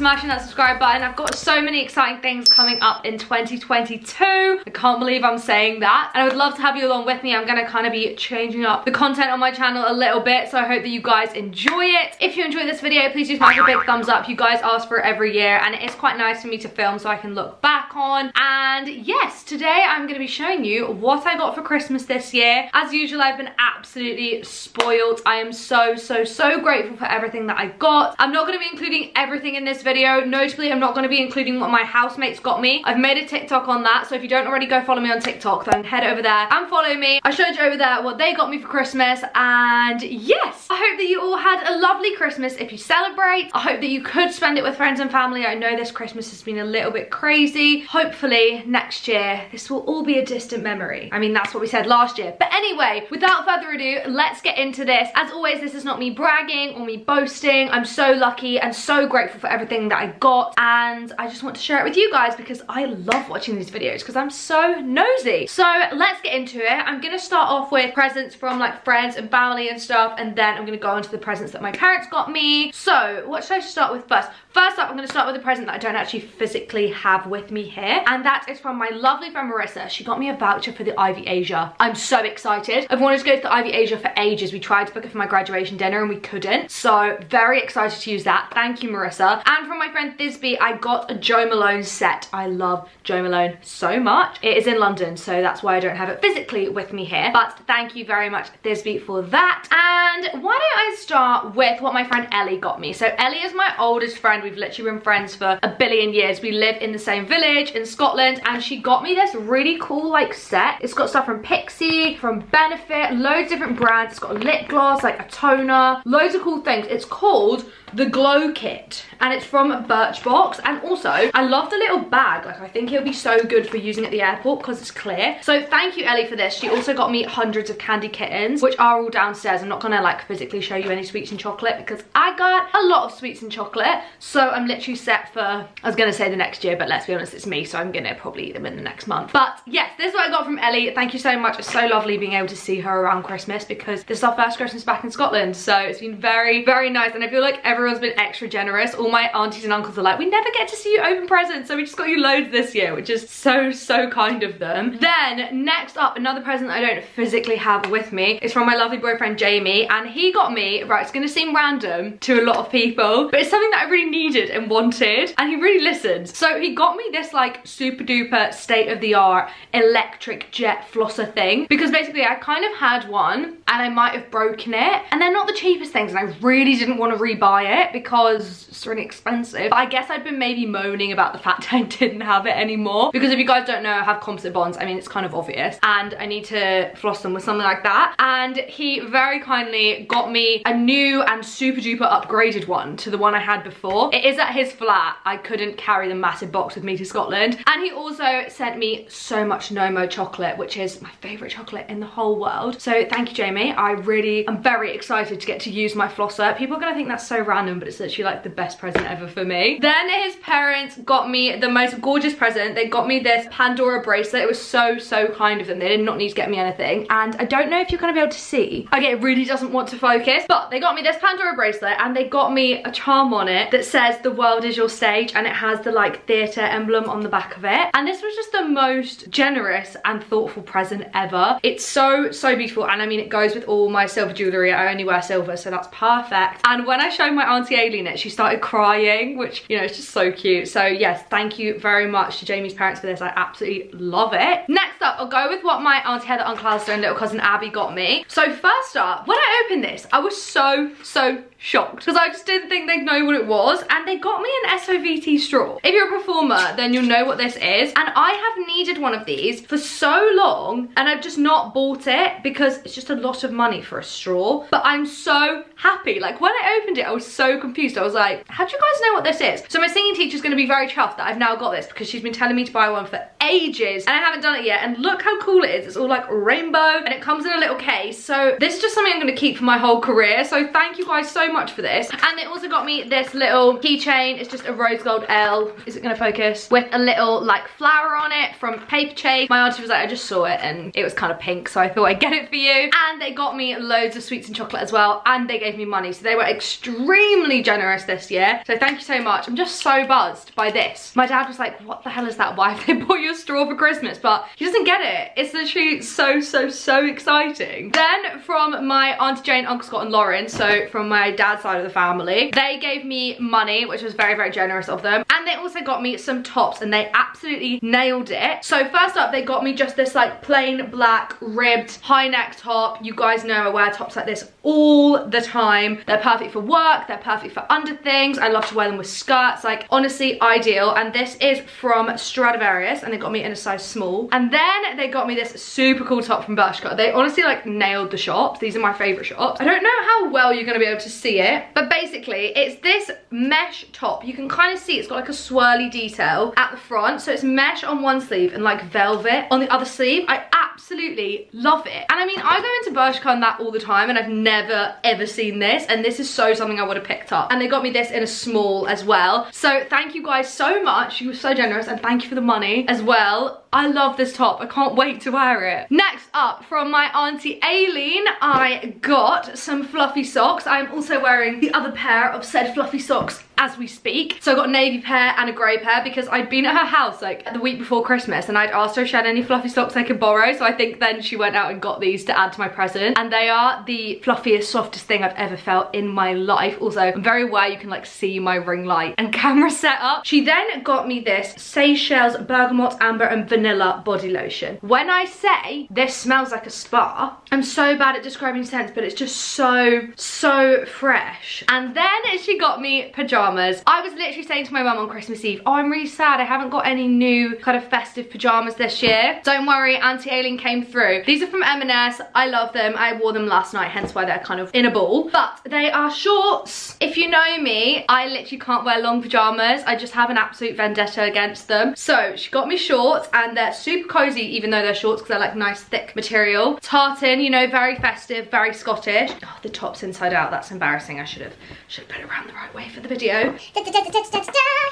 smashing that subscribe button. I've got so many exciting things coming up in 2022. I can't believe I'm saying that. And I would love to have you along with me. I'm gonna kind of be changing up the content on my channel a little bit, so I hope that you guys enjoy it. If you enjoyed this video, please do smash a big thumbs up. You guys ask for it every year, and it is quite nice for me to film so I can look back on. And yes, today I'm gonna be showing you what I got for Christmas this year. As usual, I've been absolutely spoiled. I am so, so, so grateful for everything that I got. I'm not going to be including everything in this video. Notably, I'm not going to be including what my housemates got me. I've made a TikTok on that, so if you don't already go follow me on TikTok, then head over there and follow me. I showed you over there what they got me for Christmas, and yes, I hope that you all had a lovely Christmas if you celebrate. I hope that you could spend it with friends and family. I know this Christmas has been a little bit crazy. Hopefully, next year, this will all be a distant memory. I mean, that's what we said last year. But anyway, without further ado, let's get into this. As always, this is not me bragging or me boasting. I'm so lucky and so grateful for everything that I got. And I just want to share it with you guys because I love watching these videos because I'm so nosy. So let's get into it. I'm to start off with presents from like friends and family and stuff. And then I'm to go into the presents that my parents got me. So what should I start with first? First up, I'm to start with a present that I don't actually physically have with me here. And that is from my lovely friend Marissa. She got me a voucher for the Ivy Asia. I'm so excited. I've wanted to go to the Ivy Asia for ages. We tried to book it for my graduation dinner and we couldn't. So very excited to use that. Thank you, Marissa. And from my friend Thisbe, I got a Jo Malone set. I love Jo Malone so much. It is in London, so that's why I don't have it physically with me here. But thank you very much, Thisbe, for that. And why don't I start with what my friend Ellie got me. So Ellie is my oldest friend. We've literally been friends for a billion years. We live in the same village in Scotland and she got me this really cool like set. It's got stuff from Pixi, from Benefit, loads of different brands. It's got a lip gloss, like a toner, loads of cool things. It's called the Glow Kit and it's from Birchbox. And also I love the little bag. Like I think it'll be so good for using at the airport because it's clear. So thank you Ellie for this. She also got me hundreds of candy kittens which are all downstairs. I'm not gonna like physically show you any sweets and chocolate because I got a lot of sweets and chocolate. So I'm literally set for I was gonna say the next year but let's be honest it's me. So I'm gonna probably eat them in the next month. But yes this is what I got from Ellie. Thank you so much. It's so lovely being able to see her around Christmas because this is our first Christmas back in Scotland. So it's been very very nice. And I feel like everyone's been extra generous. All my aunties and uncles are like we never get to see you open presents so we just got you loads this year which is so so kind of them. Then next up another present I don't physically have with me is from my lovely boyfriend Jamie and he got me right it's gonna seem random to a lot of people but it's something that I really needed and wanted and he really listened. So he got me this like super duper state-of-the-art electric jet flosser thing because basically I kind of had one and I might have broken it and they're not the cheapest things and I really didn't want to rebuy it because it's really expensive but I guess I'd been maybe moaning about the fact I didn't have it anymore. Because if you guys don't know I have composite bonds. I mean it's kind of obvious. And I need to floss them with something like that. And he very kindly got me a new and super duper upgraded one to the one I had before. It is at his flat. I couldn't carry the massive box with me to Scotland. And he also sent me so much Nomo chocolate which is my favorite chocolate in the whole world. So thank you Jamie. I really am very excited to get to use my flosser. People are gonna think that's so random but it's literally like the best present ever for me. Then his parents got me the most gorgeous present. They got me this Pandora bracelet. It was so so kind of them. They did not need to get me anything. And I don't know if you're gonna be able to see okay it really doesn't want to focus but they got me this Pandora bracelet and they got me a charm on it that says the world is your stage and it has the like theatre emblem on the back of it. And this was just the most generous and thoughtful present ever. It's so so beautiful. And I mean it goes with all my silver jewellery I only wear silver so that's perfect. And when I showed my auntie Aileen it she started crying which you know it's just so cute. So yes thank you very much to Jamie's parents for this. I absolutely love it. Next up I'll go with what my auntie Heather Uncle Alistair and little cousin Abby got me. So first up when I opened this I was so so shocked. Because I just didn't think they'd know what it was and they got me an SOVT straw. If you're a performer then you'll know what this is and I have needed one of these for so long and I've just not bought it because it's just a lot of money for a straw. But I'm so happy. Like when I opened it I was so confused. I was like how do you guys know what this is? So my singing teacher's going to be very chuffed that I've now got this because she's been telling me to buy one for ages and I haven't done it yet. And look how cool it is. It's all like rainbow and it comes in a little case. So this is just something I'm going to keep for my whole career. So thank you guys so so much for this. And they also got me this little keychain. It's just a rose gold L. Is it gonna focus? With a little like flower on it from Paperchase. My auntie was like, I just saw it and it was kind of pink, so I thought I'd get it for you. And they got me loads of sweets and chocolate as well, and they gave me money. So they were extremely generous this year. So thank you so much. I'm just so buzzed by this. My dad was like, what the hell is that? Why have they bought you a straw for Christmas? But he doesn't get it. It's literally so, so, so exciting. Then from my Auntie Jane, Uncle Scott and Lauren, so from my dad's side of the family, they gave me money, which was very, very generous of them. And they also got me some tops and they absolutely nailed it. So first up, they got me just this like plain black ribbed high neck top. You guys know I wear tops like this all the time. They're perfect for work. They're perfect for under things. I love to wear them with skirts. Like honestly ideal. And this is from Stradivarius and they got me in a size small. And then they got me this super cool top from Bershka. They honestly like nailed the shops. These are my favorite shops. I don't know how well you're gonna be able to see it, but basically it's this mesh top. You can kind of see it's got like a swirly detail at the front. So it's mesh on one sleeve and like velvet on the other sleeve. I absolutely love it. And I mean, I go into Bershka that all the time and I've never ever seen this. And this is so something I would have picked up. And they got me this in a small as well. So thank you guys so much. You were so generous and thank you for the money as well. I love this top. I can't wait to wear it. Next up, from my auntie Aileen, I got some fluffy socks. I'm also wearing the other pair of said fluffy socks as we speak. So I got a navy pair and a grey pair because I'd been at her house like the week before Christmas and I'd asked her if she had any fluffy socks I could borrow. So I think then she went out and got these to add to my present. And they are the fluffiest, softest thing I've ever felt in my life. Also, I'm very aware you can like see my ring light and camera setup. She then got me this Seychelles Bergamot Amber and Vanilla Body Lotion. When I say this smells like a spa, I'm so bad at describing scents, but it's just so, so fresh. And then she got me pajamas pajamas. I was literally saying to my mum on Christmas Eve, oh, I'm really sad. I haven't got any new kind of festive pajamas this year. Don't worry, Auntie Aileen came through. These are from M&S. I love them. I wore them last night, hence why they're kind of in a ball. But they are shorts. If you know me, I literally can't wear long pajamas. I just have an absolute vendetta against them. So she got me shorts and they're super cozy even though they're shorts because they're like nice thick material. Tartan, you know, very festive, very Scottish. Oh, the top's inside out. That's embarrassing. I should have should have put it around the right way for the video. Here we go,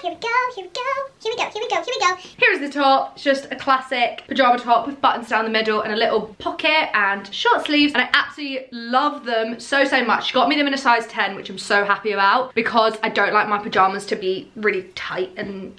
here we go, here we go, here we go, here we go, here we go. Here's the top. It's just a classic pajama top with buttons down the middle and a little pocket and short sleeves. And I absolutely love them so, so much. She got me them in a size 10, which I'm so happy about because I don't like my pajamas to be really tight and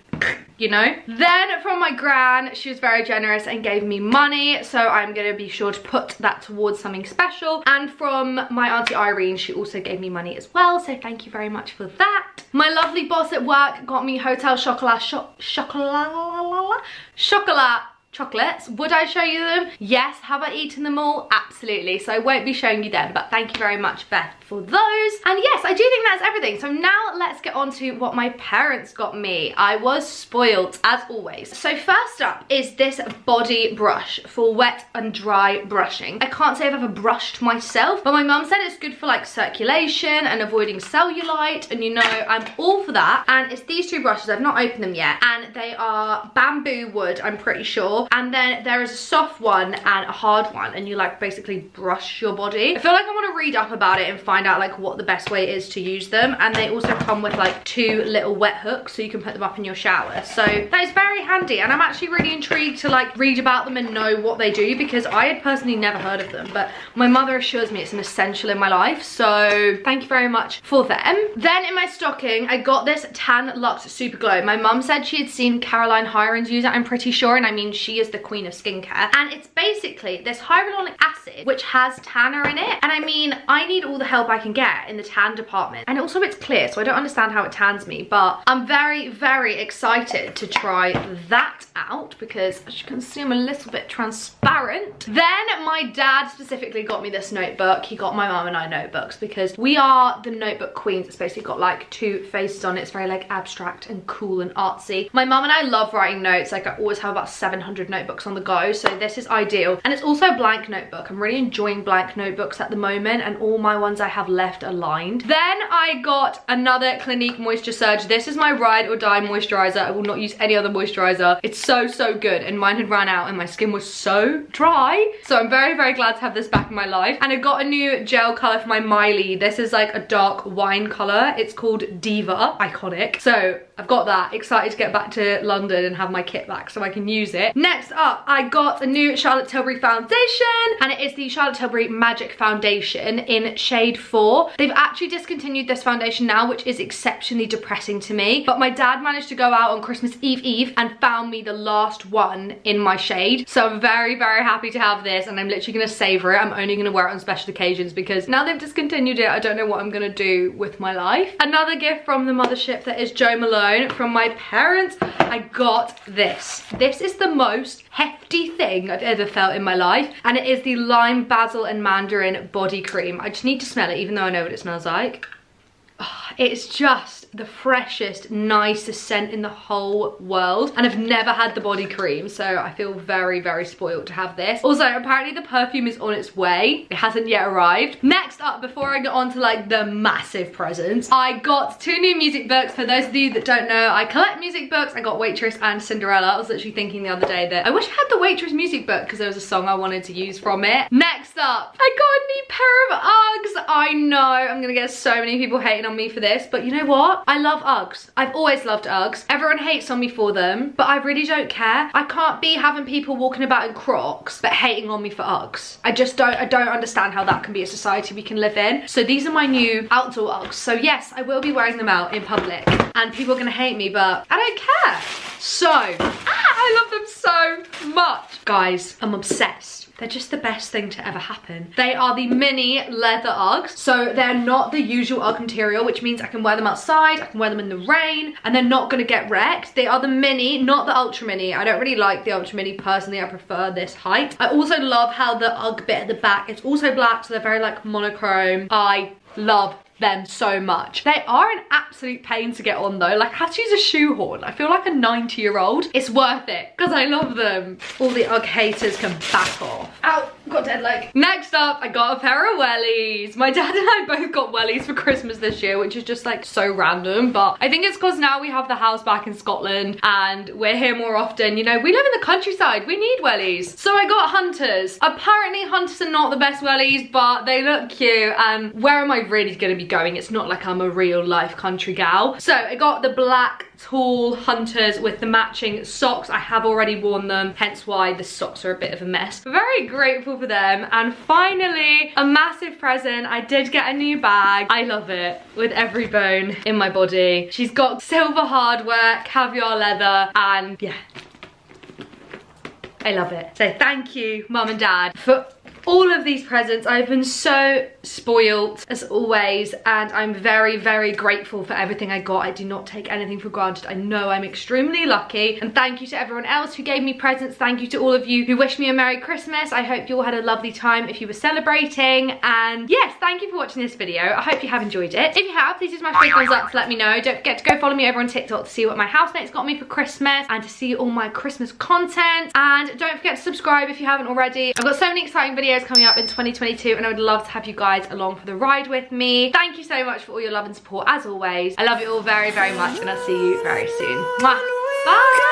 you know? Then from my gran, she was very generous and gave me money, so I'm gonna be sure to put that towards something special. And from my auntie Irene, she also gave me money as well, so thank you very much for that. My lovely boss at work got me Hotel Chocolat, cho chocolat, chocolat chocolates. Would I show you them? Yes. Have I eaten them all? Absolutely. So I won't be showing you them, but thank you very much, Beth, for those. And yes, I do think that's everything. So now let's get on to what my parents got me. I was spoiled, as always. So first up is this body brush for wet and dry brushing. I can't say I've ever brushed myself, but my mum said it's good for like circulation and avoiding cellulite, and you know, I'm all for that. And it's these two brushes, I've not opened them yet, and they are bamboo wood, I'm pretty sure. And then there is a soft one and a hard one, and you like basically brush your body. I feel like I want to read up about it and find out like what the best way is to use them. And they also come with like two little wet hooks, so you can put them up in your shower. So that is very handy, and I'm actually really intrigued to like read about them and know what they do because I had personally never heard of them, but my mother assures me it's an essential in my life. So thank you very much for them. Then in my stocking, I got this Tan Luxe Super Glow. My mum said she had seen Caroline Hirons use it, I'm pretty sure, and I mean, she is the queen of skincare. And it's basically this hyaluronic acid, which has tanner in it. And I mean, I need all the help I can get in the tan department. And also it's clear, so I don't understand how it tans me, but I'm very, very excited to try that out because as you can see, I'm a little bit transparent. Then my dad specifically got me this notebook. He got my mum and I notebooks because we are the notebook queens. It's basically got like two faces on it. It's very like abstract and cool and artsy. My mum and I love writing notes. Like I always have about 700 notebooks on the go. So this is ideal. And it's also a blank notebook. I'm really enjoying blank notebooks at the moment. and all my ones I have left aligned. Then I got another Clinique Moisture Surge. This is my ride or die moisturizer. I will not use any other moisturizer. It's so, so good. And mine had ran out and my skin was so dry. So I'm very, very glad to have this back in my life. And I got a new gel color for my Mylee. This is like a dark wine color. It's called Diva. Iconic. So I've got that. Excited to get back to London and have my kit back so I can use it. Next up, I got a new Charlotte Tilbury foundation and it is the Charlotte Tilbury Magic Foundation in shade 4. They've actually discontinued this foundation now, which is exceptionally depressing to me. But my dad managed to go out on Christmas Eve Eve and found me the last one in my shade. So I'm very, very happy to have this and I'm literally gonna savor it. I'm only gonna wear it on special occasions because now they've discontinued it, I don't know what I'm gonna do with my life. Another gift from the mothership that is Jo Malone from my parents. I got this. This is the most hefty thing I've ever felt in my life and it is the lime basil and mandarin body cream i just need to smell it even though i know what it smells like oh, it's just the freshest, nicest scent in the whole world. And I've never had the body cream, so I feel very, very spoiled to have this. Also, apparently the perfume is on its way. It hasn't yet arrived. Next up, before I get on to like the massive presents, I got two new music books. For those of you that don't know, I collect music books. I got Waitress and Cinderella. I was literally thinking the other day that I wish I had the Waitress music book because there was a song I wanted to use from it. Next up, I got a new pair of Uggs. I know I'm gonna get so many people hating on me for this, but you know what? I love Uggs. I've always loved Uggs. Everyone hates on me for them, but I really don't care. I can't be having people walking about in Crocs, but hating on me for Uggs. I just don't, I don't understand how that can be a society we can live in. So these are my new outdoor Uggs. So yes, I will be wearing them out in public and people are gonna hate me, but I don't care. So, ah, I love them so much. Guys, I'm obsessed they're just the best thing to ever happen. They are the mini leather Uggs. So they're not the usual Ugg material, which means I can wear them outside, I can wear them in the rain, and they're not gonna get wrecked. They are the mini, not the ultra mini. I don't really like the ultra mini personally. I prefer this height. I also love how the Ugg bit at the back, it's also black, so they're very like monochrome. I love them so much. They are an absolute pain to get on though. Like I have to use a shoehorn. I feel like a 90 year old. It's worth it because I love them. All the UGG haters can back off. Ow, got dead leg. Next up, I got a pair of wellies. My dad and I both got wellies for Christmas this year, which is just like so random. But I think it's because now we have the house back in Scotland and we're here more often. You know, we live in the countryside. We need wellies. So I got Hunters. Apparently Hunters are not the best wellies, but they look cute. And where am I really going to be going. It's not like I'm a real life country gal. So I got the black tall hunters with the matching socks. I have already worn them, hence why the socks are a bit of a mess. Very grateful for them. And finally, a massive present. I did get a new bag. I love it with every bone in my body. She's got silver hardware, caviar leather, and yeah. I love it. So thank you, mum and dad, for all of these presents. I've been so spoiled as always and I'm very, very grateful for everything I got. I do not take anything for granted. I know I'm extremely lucky and thank you to everyone else who gave me presents. Thank you to all of you who wished me a Merry Christmas. I hope you all had a lovely time if you were celebrating and yes, thank you for watching this video. I hope you have enjoyed it. If you have, please use my big thumbs up to let me know. Don't forget to go follow me over on TikTok to see what my housemates got me for Christmas and to see all my Christmas content and don't forget to subscribe if you haven't already. I've got so many exciting videos videos coming up in 2022 and I would love to have you guys along for the ride with me. Thank you so much for all your love and support as always. I love you all very, very much and I'll see you very soon. Mwah. Bye!